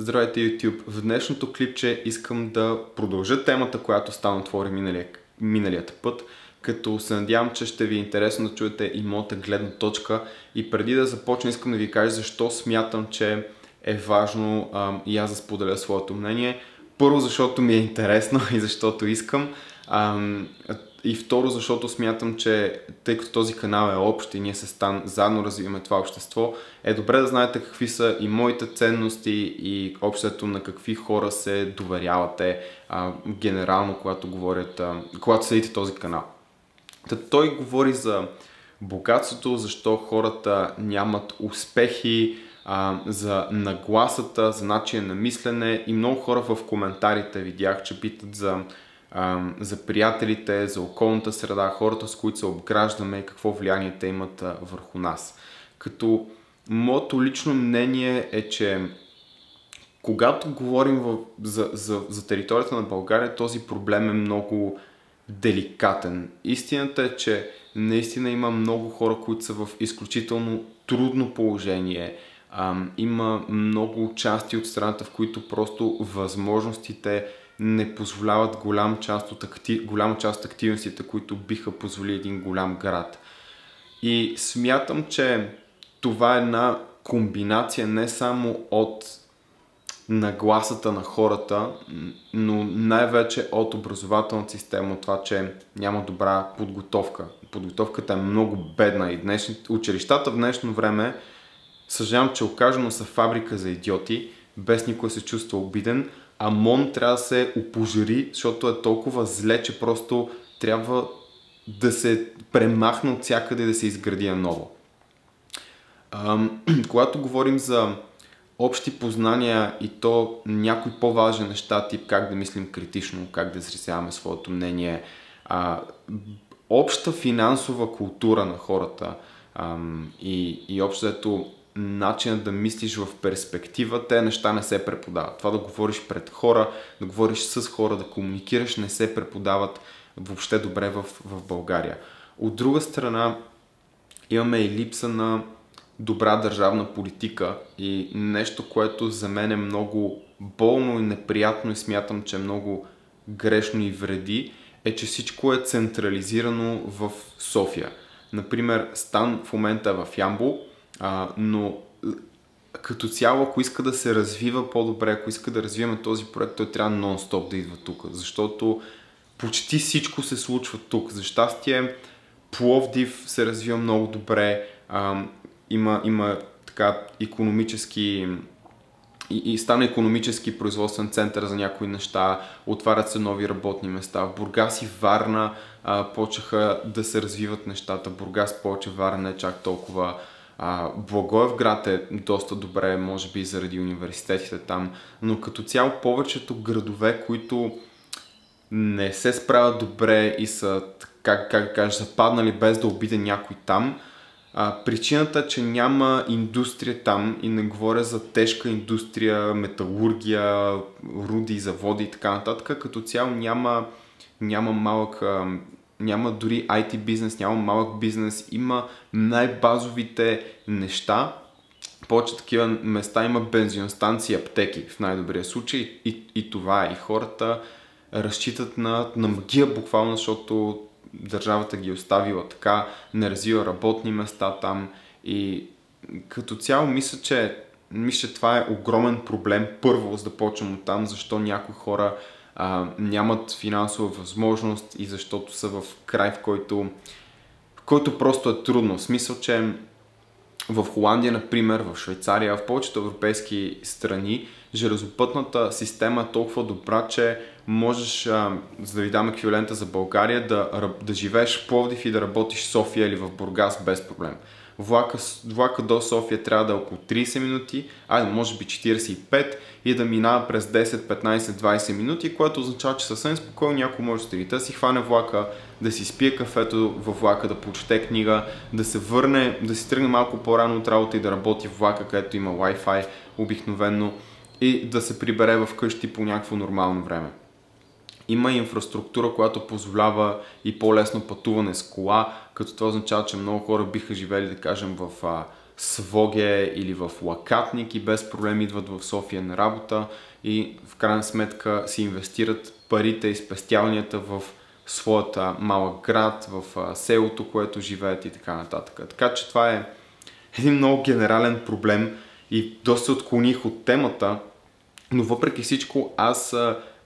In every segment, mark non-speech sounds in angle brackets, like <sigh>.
Здравейте YouTube! В днешното клипче искам да продължа темата, която стана отвори миналия, миналият път, като се надявам, че ще ви е интересно да чуете и моята гледна точка. И преди да започна искам да ви кажа защо смятам, че е важно и аз да споделя своето мнение. Първо, защото ми е интересно <laughs> и защото искам. И второ, защото смятам, че тъй като този канал е общ и ние се стан, заедно развиваме това общество, е добре да знаете какви са и моите ценности и общото на какви хора се доверявате а, генерално, когато говорят, а, когато следите този канал. Та той говори за богатството, защо хората нямат успехи, а, за нагласата, за начин на мислене и много хора в коментарите видях, че питат за за приятелите, за околната среда, хората с които се обграждаме, какво влияние те имат върху нас. Като моето лично мнение е, че когато говорим в, за, за, за територията на България, този проблем е много деликатен. Истината е, че наистина има много хора, които са в изключително трудно положение. има много части от страната, в които просто възможностите не позволяват голям част от актив, голяма част от активностите, които биха позволи един голям град. И смятам, че това е една комбинация не само от нагласата на хората, но най-вече от образователната система, от това, че няма добра подготовка. Подготовката е много бедна и днешни, училищата в днешно време, съжалявам, че окажено са фабрика за идиоти, без никой се чувства обиден, а МОН трябва да се опожари, защото е толкова зле, че просто трябва да се премахне от всякъде и да се изгради ново. <clears throat> Когато говорим за общи познания и то някои по-важни неща, тип как да мислим критично, как да изразяваме своето мнение, а, обща финансова култура на хората ам, и, и общото начинът да мислиш в перспектива, те неща не се преподават. Това да говориш пред хора, да говориш с хора, да комуникираш, не се преподават въобще добре в, в България. От друга страна, имаме и липса на добра държавна политика и нещо, което за мен е много болно и неприятно и смятам, че е много грешно и вреди, е, че всичко е централизирано в София. Например, Стан в момента е в Ямбол, но като цяло, ако иска да се развива по-добре, ако иска да развиваме този проект, той трябва нон-стоп да идва тук, защото почти всичко се случва тук. За щастие, Пловдив се развива много добре, а, има, има така економически и, и стана економически производствен център за някои неща, отварят се нови работни места. В Бургас и Варна а, почнаха да се развиват нещата. Бургас повече, Варна е чак толкова а, Благоевград е доста добре, може би заради университетите там, но като цяло повечето градове, които не се справят добре и са, как, как кажа, западнали без да обиде някой там, а, причината е, че няма индустрия там и не говоря за тежка индустрия, металургия, руди, заводи и така нататък, като цяло няма, няма малък няма дори IT бизнес, няма малък бизнес, има най-базовите неща. Повече такива места има бензиностанции, аптеки в най-добрия случай и, и това е. И хората разчитат на, на магия буквално, защото държавата ги е оставила така, не развива работни места там и като цяло мисля, че мисля, това е огромен проблем. Първо, за да почнем от там, защо някои хора а, нямат финансова възможност и защото са в край, в който, в който просто е трудно. В смисъл, че в Холандия, например, в Швейцария, в повечето европейски страни, железопътната система е толкова добра, че можеш, а, за да ви дам еквивалента за България, да, да живееш в Пловдив и да работиш в София или в Бургас без проблем влака, влака до София трябва да е около 30 минути, айде може би 45 и да минава през 10, 15, 20 минути, което означава, че съвсем спокойно някой може да си хване влака, да си спие кафето във влака, да прочете книга, да се върне, да си тръгне малко по-рано от работа и да работи в влака, където има Wi-Fi обикновенно и да се прибере в къщи по някакво нормално време. Има инфраструктура, която позволява и по-лесно пътуване с кола, като това означава, че много хора биха живели, да кажем, в а, Своге или в Лакатник и без проблем идват в София на работа и в крайна сметка си инвестират парите и спестяванията в своята малък град, в селото, което живеят и така нататък. Така че това е един много генерален проблем и доста отклоних от темата, но въпреки всичко аз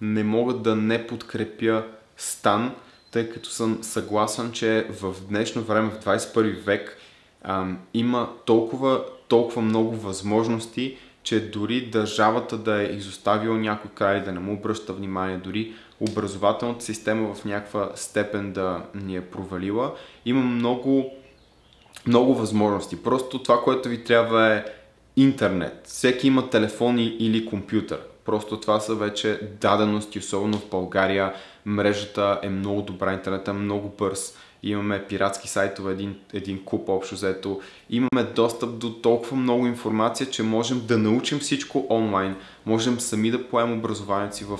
не мога да не подкрепя Стан, тъй като съм съгласен, че в днешно време, в 21 век, ам, има толкова, толкова много възможности, че дори държавата да е изоставила някой край, да не му обръща внимание, дори образователната система в някаква степен да ни е провалила, има много, много възможности. Просто това, което ви трябва е интернет. Всеки има телефон или компютър. Просто това са вече дадености, особено в България. Мрежата е много добра, интернетът е много бърз. Имаме пиратски сайтове, един, един куп общо взето. Имаме достъп до толкова много информация, че можем да научим всичко онлайн. Можем сами да поемем образованието си в,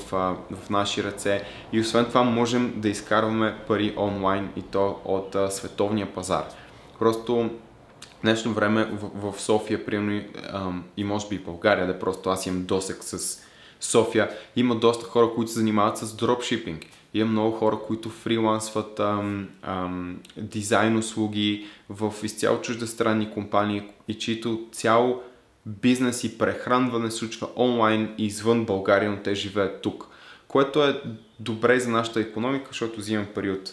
в наши ръце и освен това можем да изкарваме пари онлайн и то от а, световния пазар. Просто в днешно време в, в София, примерно, и може би и България, да просто аз имам досек с София, има доста хора, които се занимават с дропшипинг. Има много хора, които фрилансват ам, ам, дизайн услуги в изцяло чуждестранни компании и чието цял бизнес и прехранване случва онлайн извън България, но те живеят тук. Което е добре за нашата економика, защото взимам пари от,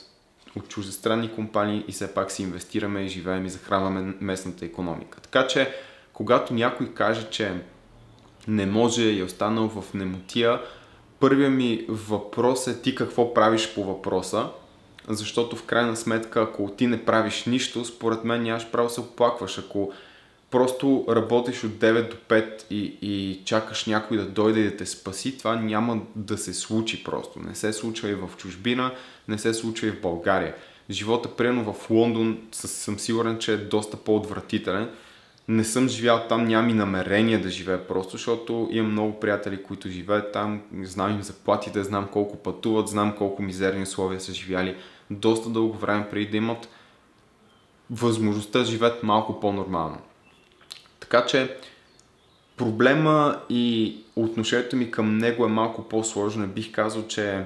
от чуждестранни компании и все пак си инвестираме и живеем и захранваме местната економика. Така че, когато някой каже, че не може и е останал в немотия, първият ми въпрос е ти какво правиш по въпроса, защото в крайна сметка, ако ти не правиш нищо, според мен нямаш право се оплакваш. Ако просто работиш от 9 до 5 и, и чакаш някой да дойде и да те спаси, това няма да се случи просто. Не се случва и в чужбина, не се случва и в България. Живота, примерно в Лондон, съм сигурен, че е доста по-отвратителен, не съм живял там, нямам и намерение да живея просто, защото имам много приятели, които живеят там, знам им заплатите, знам колко пътуват, знам колко мизерни условия са живяли доста дълго време преди да имат възможността да живеят малко по-нормално. Така че проблема и отношението ми към него е малко по-сложно. Бих казал, че,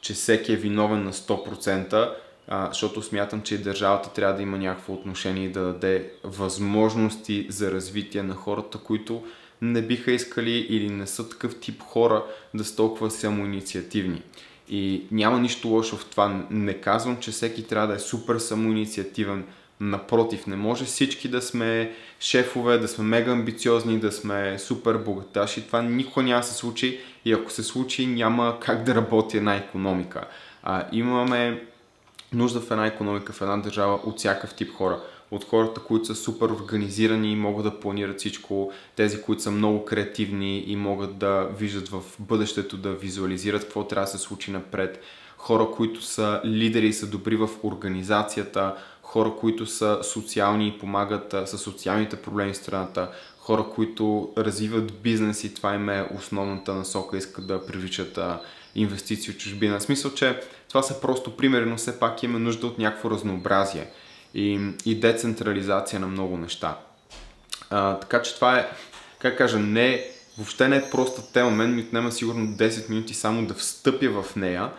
че всеки е виновен на 100%, а, защото смятам, че държавата трябва да има някакво отношение и да даде възможности за развитие на хората, които не биха искали или не са такъв тип хора да са толкова самоинициативни. И няма нищо лошо в това. Не казвам, че всеки трябва да е супер самоинициативен. Напротив, не може всички да сме шефове, да сме мега амбициозни, да сме супер богаташи. Това никога няма се случи и ако се случи, няма как да работи една економика. А, имаме нужда в една економика, в една държава от всякакъв тип хора. От хората, които са супер организирани и могат да планират всичко, тези, които са много креативни и могат да виждат в бъдещето, да визуализират какво трябва да се случи напред, хора, които са лидери и са добри в организацията, хора, които са социални и помагат с социалните проблеми в страната, хора, които развиват бизнес и това им е основната насока, искат да привличат инвестиции от чужбина. В смисъл, че това са просто примери, но все пак имаме нужда от някакво разнообразие и, и децентрализация на много неща. А, така че това е, как кажа, не, въобще не е проста тема. Мен ми отнема сигурно 10 минути само да встъпя в нея,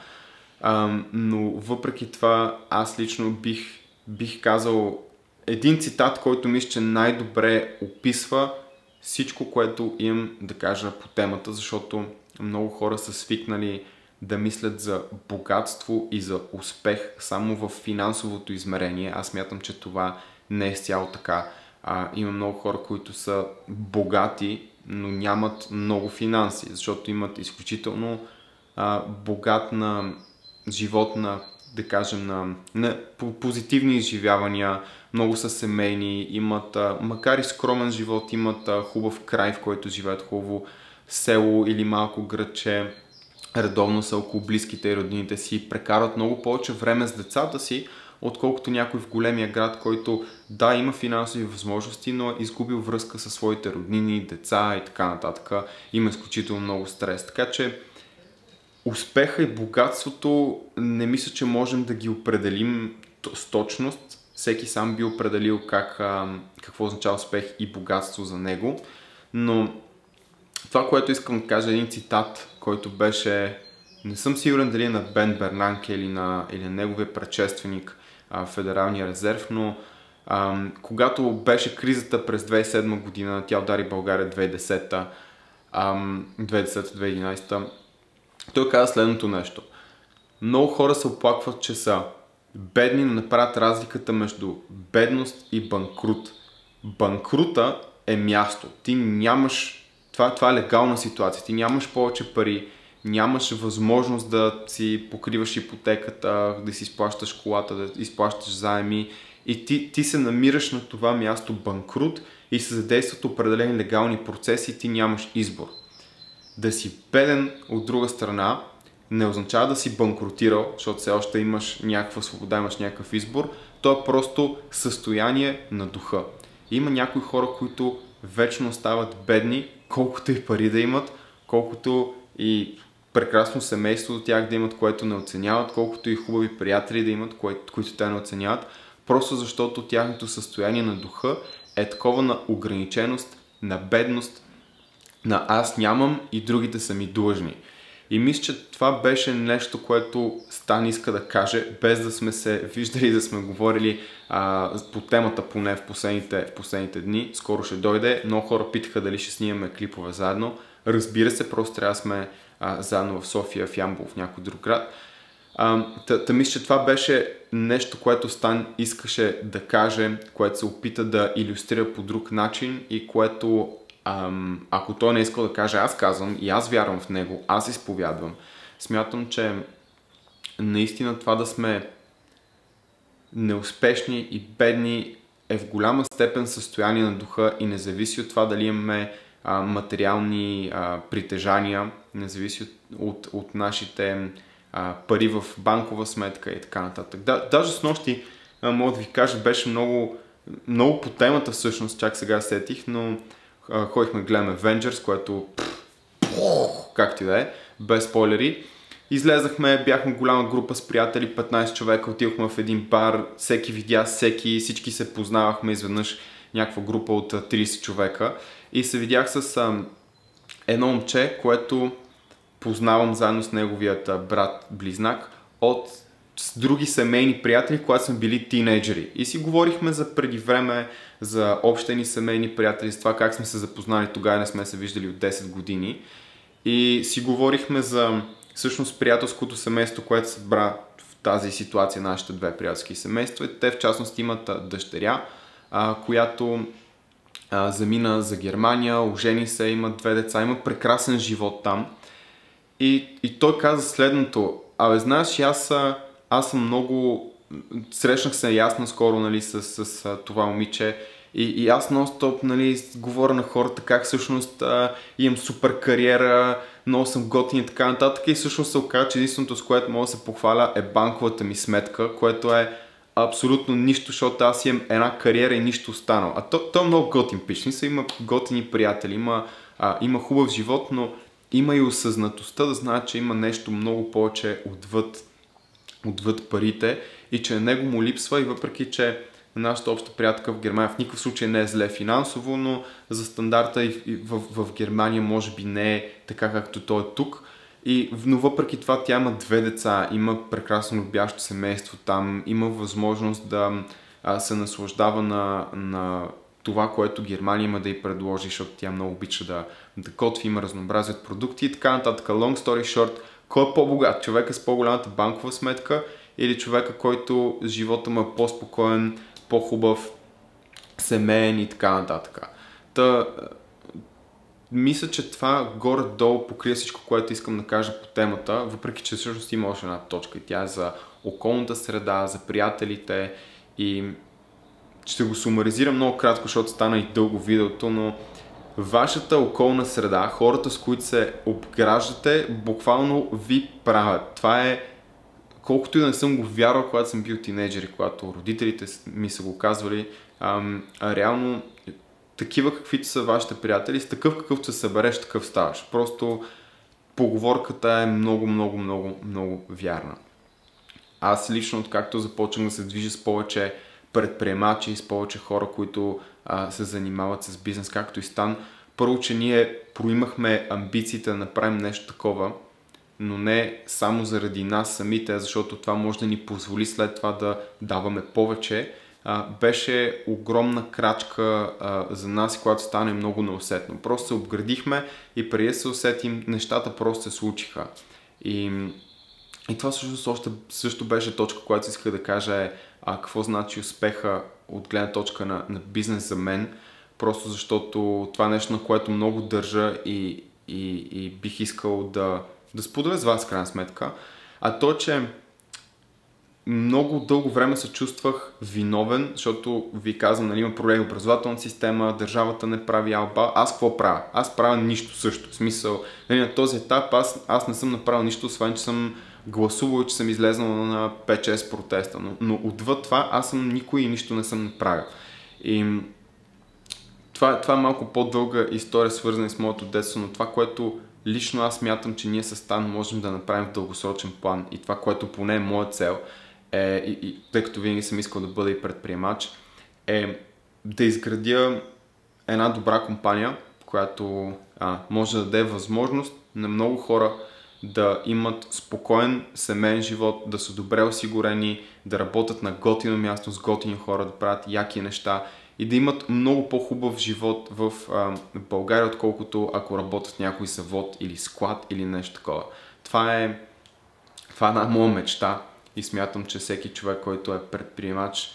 а, но въпреки това аз лично бих, бих казал един цитат, който мисля, че най-добре описва всичко, което имам да кажа по темата, защото много хора са свикнали да мислят за богатство и за успех само в финансовото измерение. Аз мятам, че това не е цяло така. А, има много хора, които са богати, но нямат много финанси, защото имат изключително а, богат на живот на, да кажем, на, на позитивни изживявания, много са семейни, имат, а, макар и скромен живот, имат а, хубав край, в който живеят хубаво село или малко градче, редовно са около близките и роднините си, прекарат много повече време с децата си, отколкото някой в големия град, който да, има финансови възможности, но е изгубил връзка със своите роднини, деца и така нататък. Има изключително много стрес. Така че успеха и богатството не мисля, че можем да ги определим с точност. всеки сам би определил как, какво означава успех и богатство за него, но това, което искам да кажа, е един цитат, който беше, не съм сигурен дали е на Бен Бернанке или на, или на неговия предшественик а, Федералния резерв, но а, когато беше кризата през 2007 година, тя удари България 2010 2010-2011, той каза следното нещо. Много хора се оплакват, че са бедни, но направят разликата между бедност и банкрут. Банкрута е място. Ти нямаш... Това, това е легална ситуация. Ти нямаш повече пари, нямаш възможност да си покриваш ипотеката, да си изплащаш колата, да изплащаш заеми и ти, ти се намираш на това място банкрут и се задействат определени легални процеси и ти нямаш избор. Да си беден от друга страна не означава да си банкротирал, защото все още имаш някаква свобода, имаш някакъв избор. То е просто състояние на духа. Има някои хора, които вечно остават бедни, колкото и пари да имат, колкото и прекрасно семейство до тях да имат, което не оценяват, колкото и хубави приятели да имат, които те не оценяват, просто защото тяхното състояние на духа е такова на ограниченост, на бедност, на аз нямам и другите са ми длъжни. И мисля, че това беше нещо, което Стан иска да каже, без да сме се виждали, да сме говорили а, по темата поне в последните, в последните дни. Скоро ще дойде. Много хора питаха дали ще снимаме клипове заедно. Разбира се, просто трябва да сме а, заедно в София, в Ямбол, в някой друг град. Та, та мисля, че това беше нещо, което Стан искаше да каже, което се опита да иллюстрира по друг начин и което ако той не иска да каже аз казвам и аз вярвам в него, аз изповядвам, смятам, че наистина това да сме неуспешни и бедни е в голяма степен състояние на духа и не зависи от това дали имаме а, материални а, притежания, не зависи от, от, от нашите а, пари в банкова сметка и така нататък. Да, даже с нощи, мога да ви кажа, беше много, много по темата всъщност, чак сега сетих, но ходихме да гледаме Avengers, което както и да е, без спойлери. Излезахме, бяхме голяма група с приятели, 15 човека, отидохме в един бар, всеки видя всеки, всички се познавахме изведнъж някаква група от 30 човека и се видях с а, едно момче, което познавам заедно с неговият брат-близнак от с други семейни приятели, когато сме били тинейджери. И си говорихме за преди време, за общени семейни приятели, с това как сме се запознали, тогава не сме се виждали от 10 години. И си говорихме за всъщност приятелското семейство, което се бра в тази ситуация нашите две приятелски семейства. Те в частност имат дъщеря, а, която а, замина за Германия, ожени се, има две деца, има прекрасен живот там. И, и той каза следното, абе знаеш, аз, аз съм много, срещнах се ясно скоро нали, с, с, с това момиче и, и аз нон-стоп нали, говоря на хората как всъщност а, имам супер кариера, много съм готин и така нататък и всъщност се оказа, че единственото с което мога да се похваля е банковата ми сметка, което е абсолютно нищо, защото аз имам една кариера и нищо останало. А то, то е много готин пич, има готини приятели, има, а, има хубав живот, но има и осъзнатостта да знае, че има нещо много повече отвъд, отвъд парите и че него му липсва и въпреки, че нашата обща приятелка в Германия в никакъв случай не е зле финансово, но за стандарта и в, в Германия може би не е така както той е тук. И, но въпреки това тя има две деца, има прекрасно любящо семейство там, има възможност да а, се наслаждава на, на това, което Германия има да й предложи, защото тя много обича да, да готви, има разнообразие от продукти и така нататък. Long story short, кой е по-богат? Човека с по-голямата банкова сметка или човека, който живота му е по-спокоен, по-хубав, семейен и така нататък. Та, мисля, че това горе-долу покрия всичко, което искам да кажа по темата, въпреки че всъщност има още една точка и тя е за околната среда, за приятелите и ще го сумаризирам много кратко, защото стана и дълго видеото, но вашата околна среда, хората с които се обграждате, буквално ви правят. Това е колкото и да не съм го вярвал, когато съм бил тинейджер и когато родителите ми са го казвали, ам, а реално такива каквито са вашите приятели, с такъв какъвто се събереш, такъв ставаш. Просто поговорката е много, много, много, много вярна. Аз лично, откакто започнах да се движа с повече предприемачи, с повече хора, които а, се занимават с бизнес, както и Стан. Първо, че ние проимахме амбициите да направим нещо такова, но не само заради нас самите, защото това може да ни позволи след това да даваме повече, а, беше огромна крачка а, за нас, която стане много неусетно. Просто се обградихме и преди да се усетим, нещата просто се случиха. И, и това всъщност също беше точка, която исках да кажа е а, какво значи успеха от гледна точка на, на бизнес за мен, просто защото това е нещо, на което много държа и, и, и бих искал да, да споделя с вас, крайна сметка. А то, че много дълго време се чувствах виновен, защото ви казвам, нали, има проблеми в образователната система, държавата не прави алба. Аз какво правя? Аз правя нищо също. В смисъл, нали, на този етап аз, аз не съм направил нищо, освен че съм гласувал, че съм излезнал на 5-6 протеста. Но, но отвъд това аз съм никой и нищо не съм направил. И това, това е малко по-дълга история, свързана с моето детство, но това, което лично аз мятам, че ние с Стан можем да направим в дългосрочен план и това, което поне е моя цел – е, и, и, тъй като винаги съм искал да бъда и предприемач, е да изградя една добра компания, която а, може да даде възможност на много хора да имат спокоен семейен живот, да са добре осигурени, да работят на готино място с готини хора, да правят яки неща и да имат много по-хубав живот в а, България, отколкото ако работят някой завод или склад или нещо такова. Това е, това е една моя мечта и смятам, че всеки човек, който е предприемач,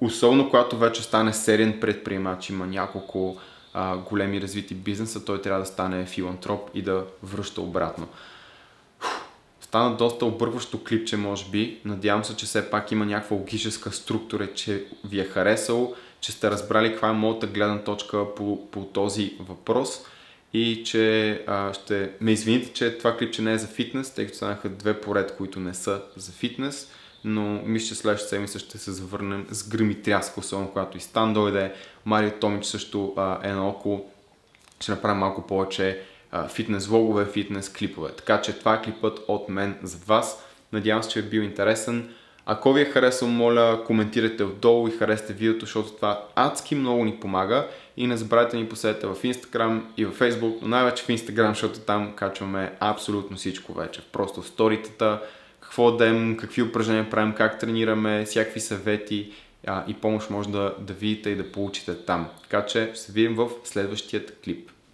особено когато вече стане сериен предприемач, има няколко а, големи развити бизнеса, той трябва да стане филантроп и да връща обратно. Стана доста объркващо клипче, може би. Надявам се, че все пак има някаква логическа структура, че ви е харесало, че сте разбрали каква е моята гледна точка по, по този въпрос и че а, ще ме извините, че това клипче не е за фитнес, тъй като станаха две поред, които не са за фитнес, но мисля, че следващата седмица ще се завърнем с гръм и тряска, особено когато и Стан дойде. Марио Томич също а, е наоколо. Ще направим малко повече фитнес влогове, фитнес клипове. Така че това е клипът от мен за вас. Надявам се, че е бил интересен. Ако ви е харесал, моля, коментирайте отдолу и харесате видеото, защото това адски много ни помага. И не забравяйте ни посетите в Instagram и в Facebook, но най-вече в Instagram, защото там качваме абсолютно всичко вече. Просто сторитата, какво дем, какви упражнения правим, как тренираме, всякакви съвети и помощ може да, да видите и да получите там. Така че се видим в следващият клип.